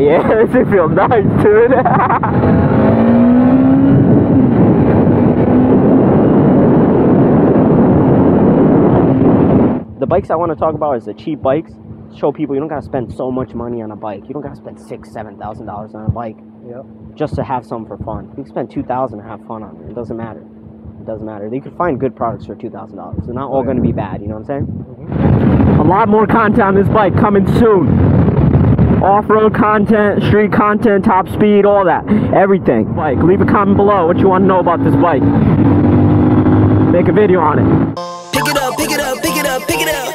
yeah, this thing feels nice, dude. the bikes I want to talk about is the cheap bikes. Show people you don't gotta spend so much money on a bike. You don't gotta spend six, seven thousand dollars on a bike Yep. just to have some for fun. You can spend two thousand and have fun on it. It doesn't matter. It doesn't matter. You can find good products for two thousand dollars. They're not all going to be bad. You know what I'm saying? Mm-hmm. A lot more content on this bike coming soon. Off-road content, street content, top speed, all that, everything. Like, leave a comment below what you want to know about this bike. Make a video on it. Pick it up, pick it up, pick it up, pick it up.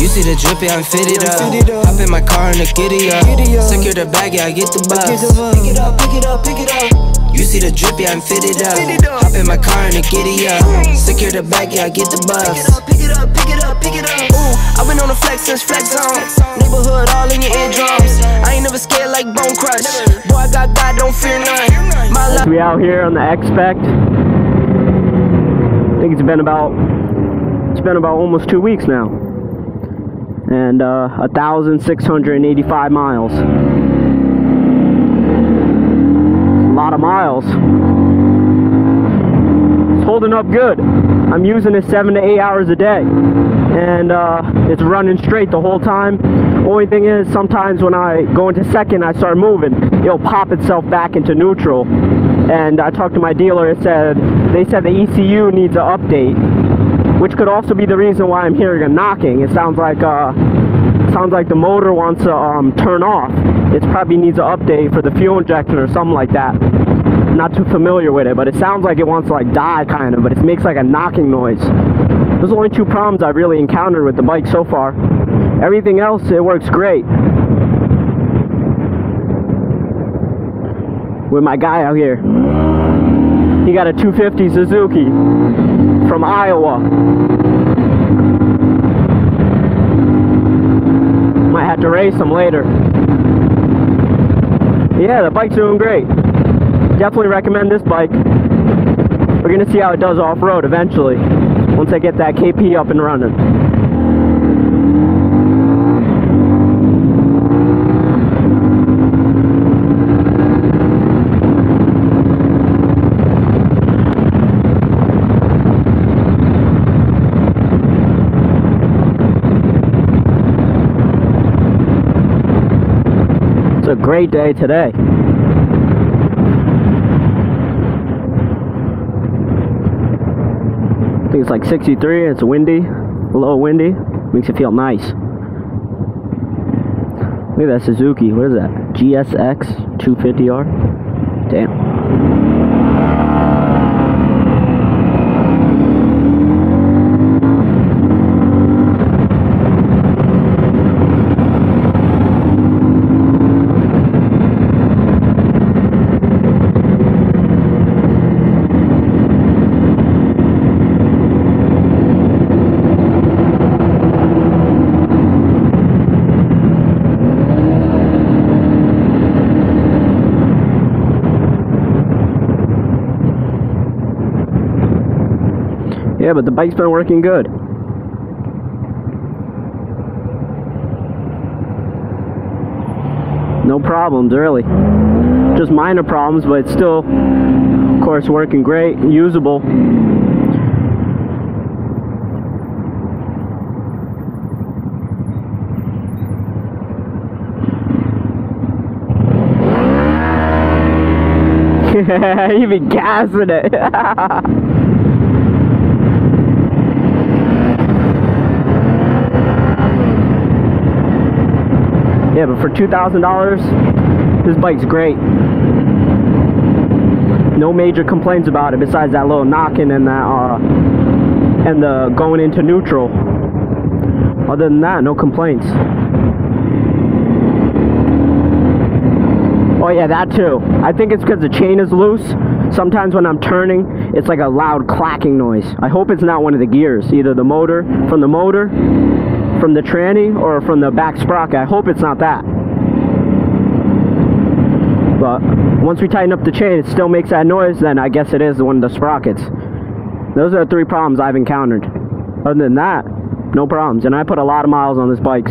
You see the drippy, I'm fitted up. Hop in my car and the giddy up. Secure the bag, yeah, I get the bus. Pick it up, pick it up, pick it up. You see the drippy, I'm fitted up. Hop in my car and the giddy up. Secure the bag, yeah, I get the bus. Pick it up, pick it up, pick it up, pick it up. Ooh, I've been on the flex since flex zone. Neighborhood all in your eardrums. I ain't never scared like Bone Crush. Boy, I got God, don't fear none. My life. We out here on the Xpect. I think it's been about it's been about almost two weeks now, and uh, a thousand six hundred and eighty-five miles. Of miles. It's holding up good. I'm using it seven to eight hours a day, and uh, it's running straight the whole time. Only thing is, sometimes when I go into second, I start moving, it'll pop itself back into neutral. And I talked to my dealer. It said they said the ECU needs an update, which could also be the reason why I'm hearing a knocking. It sounds like uh, sounds like the motor wants to um, turn off. It probably needs an update for the fuel injection or something like that. Not too familiar with it, but it sounds like it wants to like die kind of, but it makes like a knocking noise. Those are only two problems I've really encountered with the bike so far. Everything else, it works great. With my guy out here. He got a 250 Suzuki from Iowa. Might have to race them later. Yeah, the bike's doing great. Definitely recommend this bike. We're gonna see how it does off-road eventually. Once I get that KP up and running. Great day today. I think it's like 63. It's windy, a little windy. Makes it feel nice. Look at that Suzuki. What is that? GSX 250R. Damn. But the bike's been working good. No problems, really. Just minor problems, but it's still, of course, working great, and usable. you gassing it. Yeah, but for two thousand dollars, this bike's great. No major complaints about it besides that little knocking and that uh and the going into neutral. Other than that, no complaints. Oh yeah, that too. I think it's because the chain is loose. Sometimes when I'm turning, it's like a loud clacking noise. I hope it's not one of the gears, either the motor from the motor from the tranny or from the back sprocket. I hope it's not that. But once we tighten up the chain, it still makes that noise, then I guess it is one of the sprockets. Those are the three problems I've encountered. Other than that, no problems. And I put a lot of miles on this bike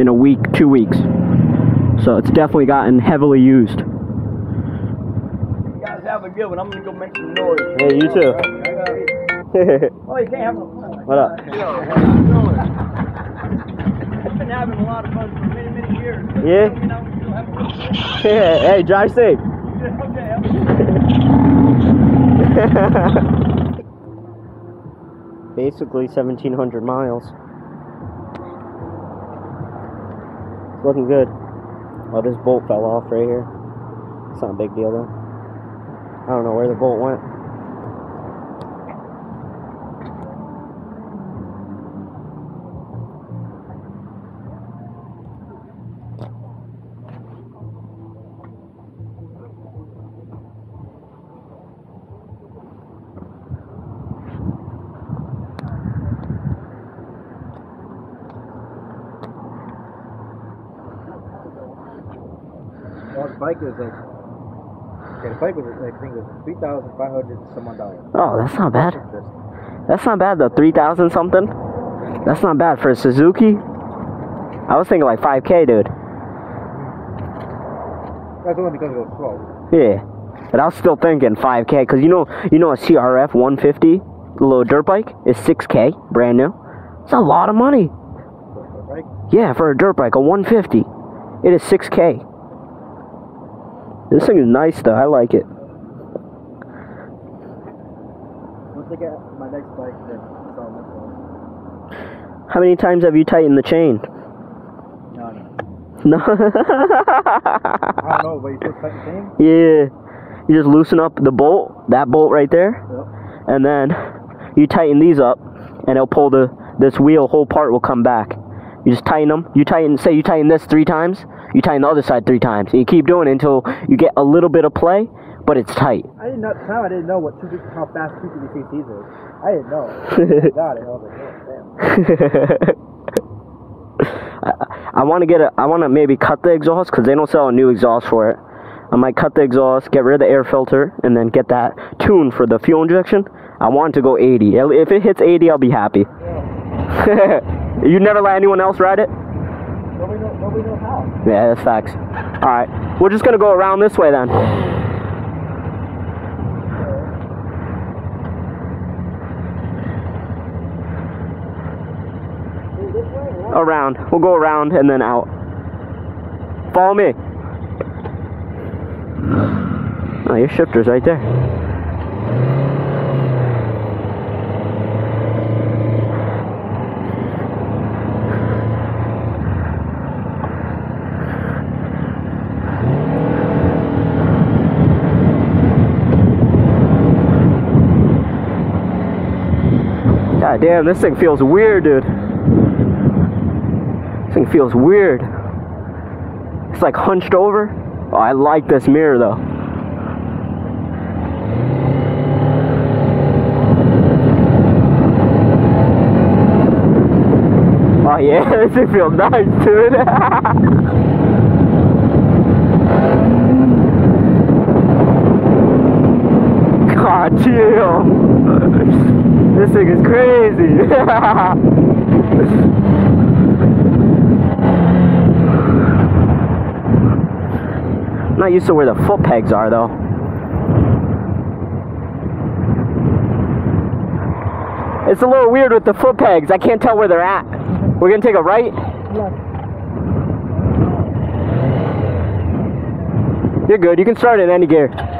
in a week, two weeks. So it's definitely gotten heavily used. You guys have a good one. I'm gonna go make some noise. Hey, you too. Oh, you can't have no fun. what up? Been having a lot of fun for many, many years. Yeah? You know, we still have a little hey, drive safe. Okay, have a good Basically 1,700 miles. It's looking good. Oh, this bolt fell off right here. It's not a big deal though. I don't know where the bolt went. Well, the bike is like, okay, the bike was like, I think it was three thousand five hundred some odd dollars. Oh, that's not bad. That's not bad though. 3,000 something? That's not bad for a Suzuki. I was thinking like 5K, dude. That's only because it was slow. Yeah. But I was still thinking 5K because you know, you know, a CRF 150, the little dirt bike, is 6K, brand new. It's a lot of money. Right? Yeah, for a dirt bike, a 150. It is 6K. This thing is nice though. I like it. Once I get my next bike, then this one. How many times have you tightened the chain? No, no. I don't know, but you still tight the same? yeah. You just loosen up the bolt, that bolt right there, Yep. and then you tighten these up, and it'll pull the this wheel whole part will come back. You just tighten them. You tighten, say you tighten this three times, you tighten the other side three times, and you keep doing it until you get a little bit of play, but it's tight. I didn't know time. I didn't know what two how fast two fifty cc's is. I didn't know. It. I was like, damn. I, I want to get a. I want to maybe cut the exhaust because they don't sell a new exhaust for it. I might cut the exhaust, get rid of the air filter, and then get that tuned for the fuel injection. I want to go 80. If it hits 80, I'll be happy. you never let anyone else ride it? Nobody know. Knows how. Yeah, that's facts. All right, we're just gonna go around this way then. Around. We'll go around and then out. Follow me. Oh, your shifter's right there. God damn, this thing feels weird, dude. This thing feels weird. It's like hunched over. Oh, I like this mirror though. Oh yeah, this thing feels nice, dude. God damn. This thing is crazy. I'm not used to where the foot pegs are though. It's a little weird with the foot pegs. I can't tell where they're at. We're gonna take a right. You're good. You can start in any gear.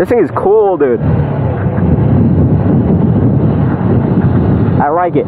This thing is cool, dude. I like it.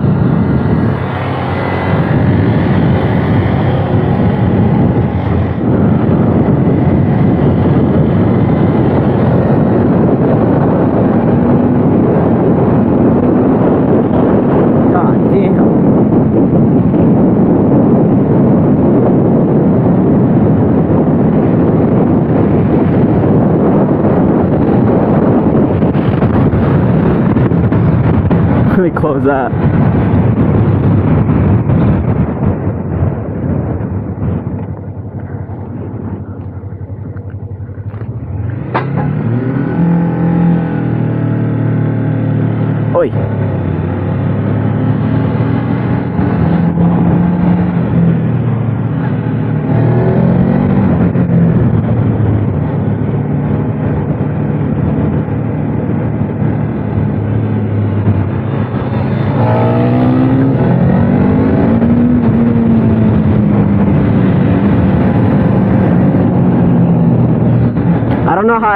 Let me close that.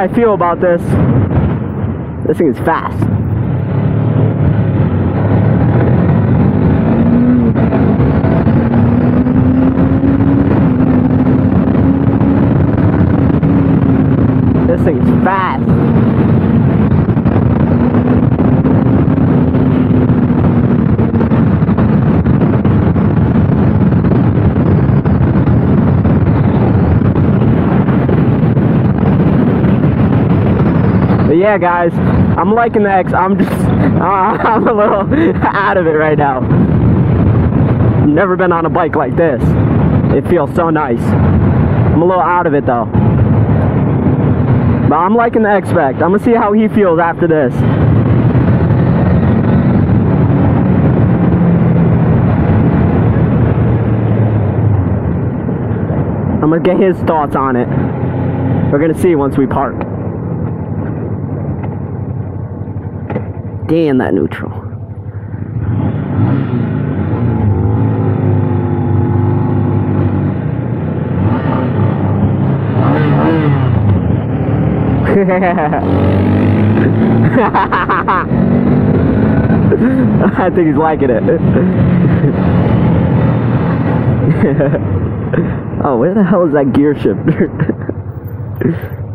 I feel about this. This thing is fast. This thing is fast. But yeah, guys, I'm liking the X. I'm just, I'm a little out of it right now. Never been on a bike like this. It feels so nice. I'm a little out of it though. But I'm liking the Xpect. I'm gonna see how he feels after this. I'm gonna get his thoughts on it. We're gonna see once we park. Damn that neutral. I think he's liking it. oh, where the hell is that gear shifter?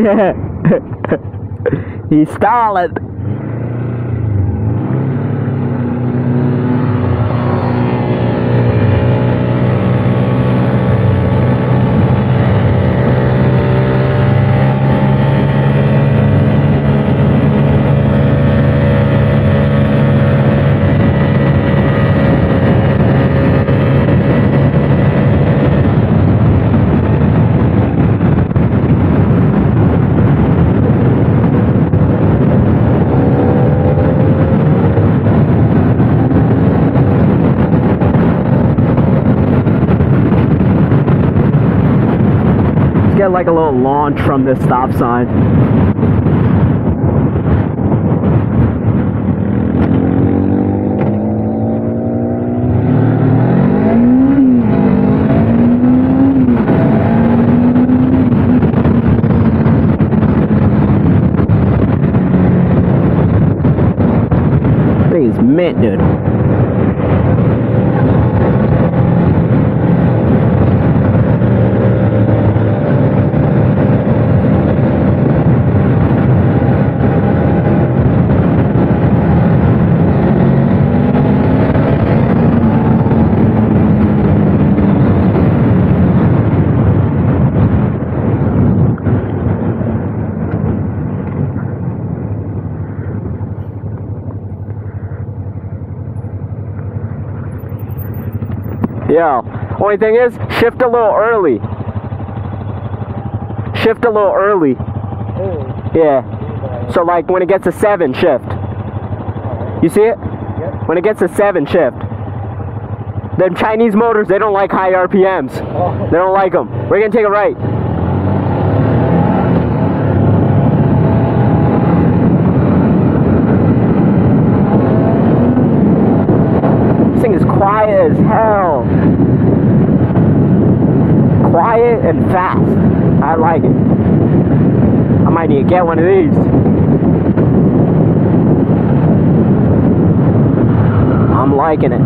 He's stalling. Let's get like a little launch from this stop sign. Yeah. Only thing is, shift a little early. Shift a little early. Oh. Yeah. So like when it gets a seven, shift. You see it? When it gets a seven, shift. Them Chinese motors, they don't like high RPMs. Oh. They don't like them. We're gonna take a right. This thing is quiet as hell. And fast. I like it. I might need to get one of these. I'm liking it.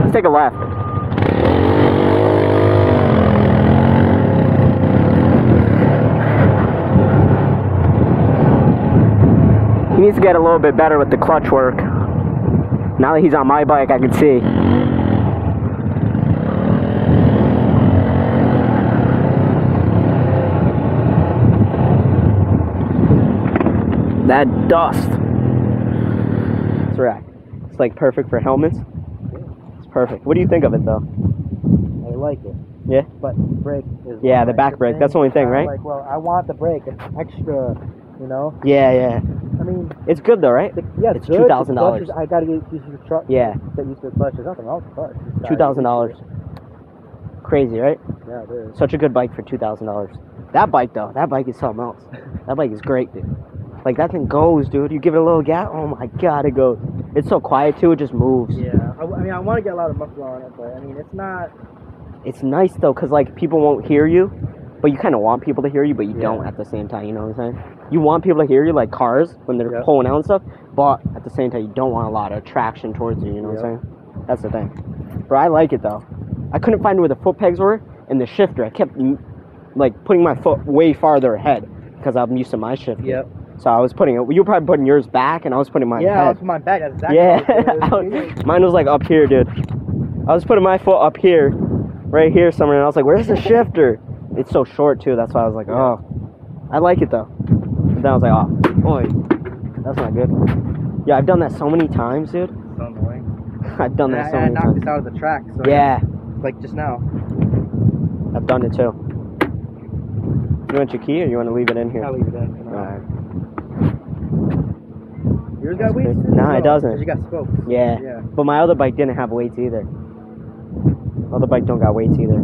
Let's take a left. He needs to get a little bit better with the clutch work. Now that he's on my bike, I can see. That dust. It's right. It's like perfect for helmets. It's perfect. What do you think of it though? I like it. Yeah? But brake is. Yeah, the back brake, that's the only thing, I'm right? Like, well, I want the brake extra. You know, Yeah, yeah. I mean, It's good though, right? the, yeah, It's good. $2,000. I gotta get used to the truck. Yeah. Get used to the clutch. There's nothing wrong with the clutch. Two thousand dollars. Crazy, right? Yeah, it is. Such a good bike for two thousand dollars. That bike though, that bike is something else. That bike is great, dude. Like that thing goes, dude. You give it a little gas, oh my god, it goes. It's so quiet too, it just moves. Yeah, I, I mean, I want to get a lot of muscle on it, but I mean, it's not. It's nice though, cause like people won't hear you, but you kind of want people to hear you, but you Yeah. don't at the same time. You know what I'm saying? You want people to hear you, like cars when they're Yep. pulling out and stuff, but at the same time, you don't want a lot of traction towards you. You know what I'm saying? That's the thing. But I like it though. I couldn't find where the foot pegs were and the shifter. I kept like putting my foot way farther ahead because I'm used to my shifter. Yep. So I was putting it. You were probably putting yours back, and I was putting mine yeah, ahead. that's my back. That's exactly. Yeah, is. mine was like up here, dude. I was putting my foot up here, right here somewhere, and I was like, "Where's the shifter?" It's so short too. That's why I was like, "Oh, I like it though." And then I was like, "Oh, boy, that's not good." Yeah, I've done that so many times, dude. so annoying. I've done And that I, so I many knocked times. this out of the track. So Yeah, Like just now. I've done it too. You want your key, or you want to leave it in here? I'll leave it in. for now. Alright. Yours got weights? good. Nah, it doesn't. 'cause You got spokes. Yeah. Yeah. But my other bike didn't have weights either. Other bike don't got weights either.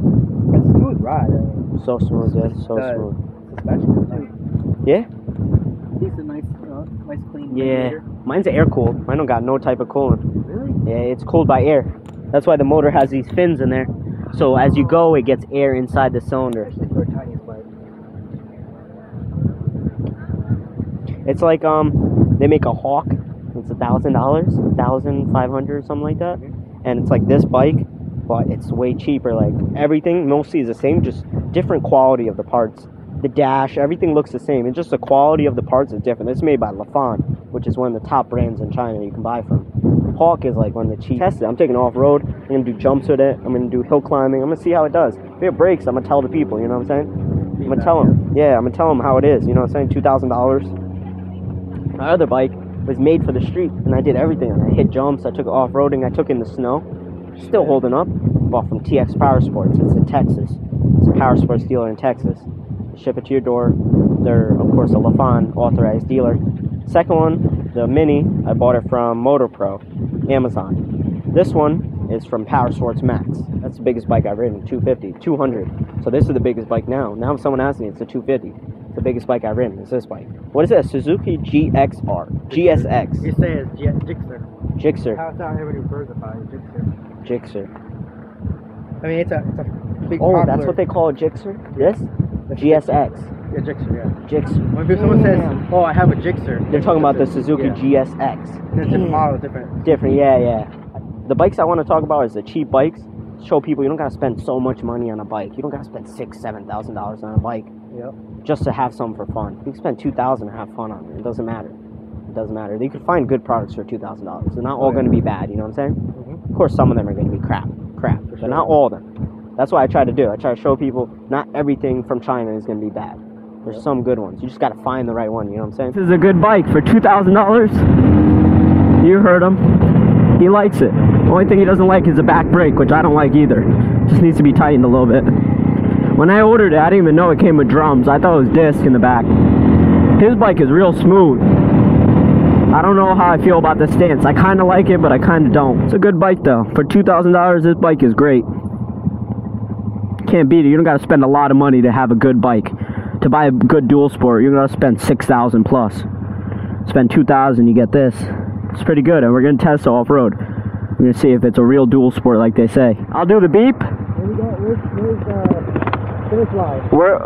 It's a smooth ride. I So smooth, dude. So Uh, smooth. suspension is nice. Yeah. Nice, uh, nice clean. Yeah. radiator. Mine's air cooled. Mine don't got no type of cooling. Really? Yeah, it's cooled by air. That's why the motor has these fins in there. So as you go, it gets air inside the cylinder. Especially for bike. It's like um, they make a Hawk. It's a thousand dollars, thousand five hundred, something like that. And it's like this bike, but it's way cheaper. Like everything mostly is the same, just different quality of the parts. The dash, everything looks the same. It's just the quality of the parts is different. It's made by Lifan, which is one of the top brands in China you can buy from. Hawk is like one of the cheap. Test it. I'm taking off road. I'm gonna do jumps with it. I'm gonna do hill climbing. I'm gonna see how it does. If it breaks, I'm gonna tell the people. You know what I'm saying? I'm gonna tell them. Yeah, I'm gonna tell them how it is. You know what I'm saying? Two thousand dollars. My other bike was made for the street, and I did everything. I hit jumps. I took it off roading. I took in the snow. Still holding up. Bought from TX Power Sports. It's in Texas. It's a power sports dealer in Texas. They ship it to your door. They're of course a Lifan authorized dealer. Second one, the Mini, I bought it from Motor Pro, Amazon. This one is from Power Sports Max. That's the biggest bike I've ridden, 250, 200. So this is the biggest bike now. Now if someone asks me, it's a 250. The biggest bike I've ridden is this bike. What is it? A Suzuki GXR. You GSX. say it's J- Jixer. Gixxer. How's how everybody refers it by Jixer? Gixxer. I mean, it's a, it's a big Oh, popular. that's what they call a Gixxer? This? GSX. Yeah, Jixer, yeah. Gixxer. When people- someone says, Damn. oh, I have a Jixer. They're talking about the Suzuki yeah. GSX. It's different model, different. Different, yeah, yeah. The bikes I want to talk about is the cheap bikes. Show people you don't gotta spend so much money on a bike. You don't gotta spend six, seven thousand dollars on a bike Yep. Just to have something for fun. You can spend two thousand and have fun on it. It doesn't matter. It doesn't matter. You can find good products for two thousand dollars. They're not all Oh, gonna be bad. You know what I'm saying? Mhm. Of course, some of them are gonna be crap, crap, but sure. not all of them. That's what I try to do. I try to show people not everything from China is gonna be bad. There's Yep. some good ones. You just gotta find the right one. You know what I'm saying? This is a good bike for two thousand dollars. You heard him. He likes it. The only thing he doesn't like is the back brake, which I don't like either. Just needs to be tightened a little bit. When I ordered it, I didn't even know it came with drums. I thought it was disc in the back. His bike is real smooth. I don't know how I feel about the stance. I kind of like it, but I kind of don't. It's a good bike though. For two thousand dollars, this bike is great. Can't beat it. You don't got to spend a lot of money to have a good bike. To buy a good dual sport, you're gonna spend six thousand plus. Spend two thousand, you get this. It's pretty good, and we're gonna test it off road. We're gonna see if it's a real dual sport, like they say. I'll do the beep. Where's, where's the finish line? Where?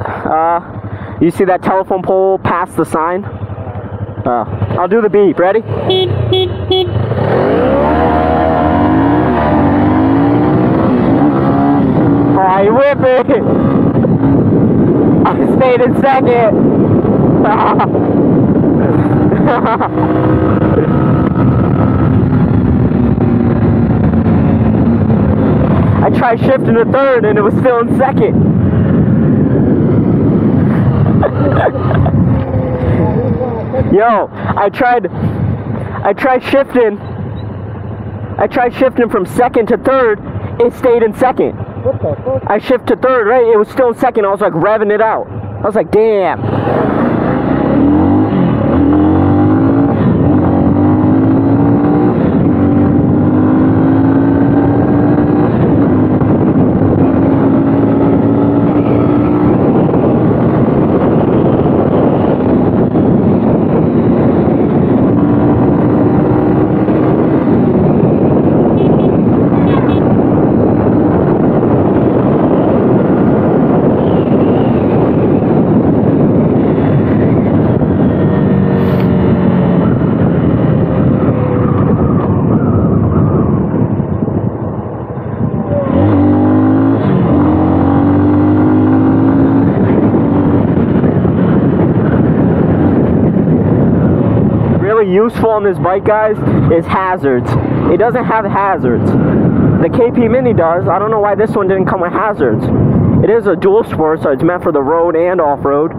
Uh, you see that telephone pole past the sign? Uh, I'll do the beep. Ready? Oh, you whip it! I stayed in second. tried shifting to third and it was still in second. Yo, I tried I tried shifting I tried shifting from second to third, it stayed in second. What the fuck? I shift to third, right? It was still in second. I was like revving it out. I was like, damn. Useful on this bike, guys, is hazards. It doesn't have hazards. The KP Mini does. I don't know why this one didn't come with hazards. It is a dual sport, so it's meant for the road and off-road.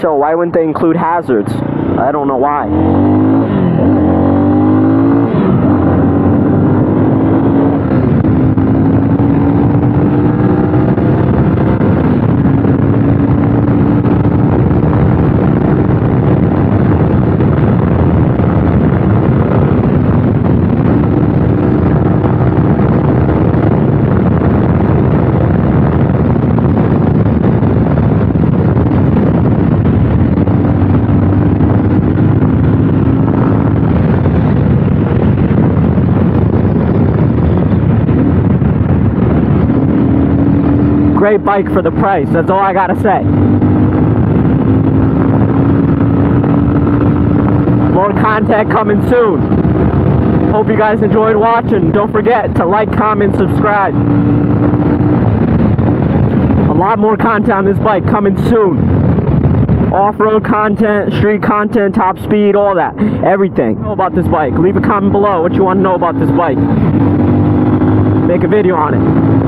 So why wouldn't they include hazards? I don't know why. Great bike for the price. That's all I gotta say. More content coming soon. Hope you guys enjoyed watching. Don't forget to like, comment, subscribe. A lot more content on this bike coming soon. Off-road content, street content, top speed, all that. Everything. Know about this bike. Leave a comment below what you want to know about this bike. Make a video on it.